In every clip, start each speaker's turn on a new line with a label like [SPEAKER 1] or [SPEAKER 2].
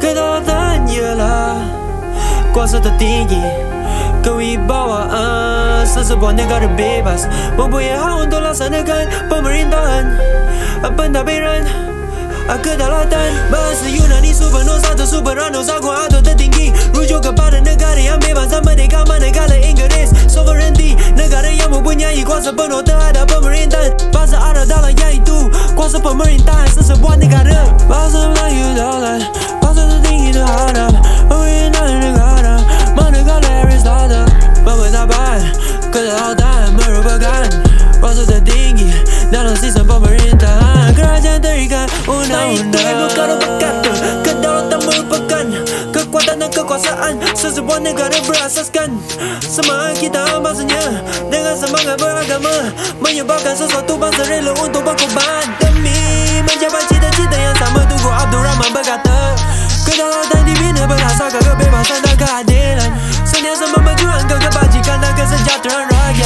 [SPEAKER 1] Kedaulatan ialah kuasa tertinggi. Kewibawaan sesebuah negara bebas. Mempunyai hak untuk laksanakan pemerintahan. Pentadbiran Kedaulatan. Bahasa Yunani Superno Satu Superano Sagu atau tertinggi. Rujuk kepada negara yang bebas dan merdeka. Manakala Inggeris Sovereignty Negara yang mempunyai kuasa penuh terhadap pemerintahan. Bahasa Arab dalam iaitu Kuasa pemerintahan Kedaulatan merupakan Kuasa tertinggi Dalam sistem pemerintahan. Kerajaan terikat undang-undang. Ibu Karo berkata Kedaulatan merupakan Kekuatan dan kekuasaan. Sesebuah negara berasaskan Semangat kita bahasanya Dengan semangat beragama Menyebabkan sesuatu bangsa rela untuk berkorban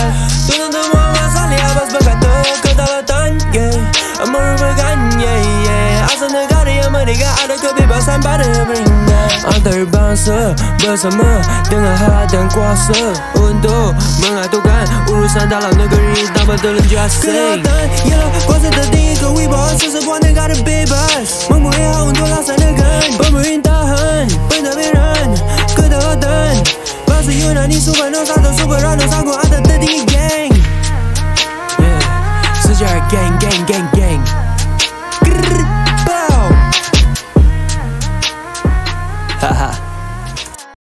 [SPEAKER 1] kesejahteraan rakyat Tuan Tuan Muhammad Saleh Abbas berkata Kedaulatan yeah, merupakan yeah, yeah. Asal negara yang merdeka ada kebebasan pada peringkat Antarabangsa bersama dengan hak dan kuasa Untuk mengaturkan urusan dalam negeri tanpa terlenjar asing. Kedaulatan ialah kuasa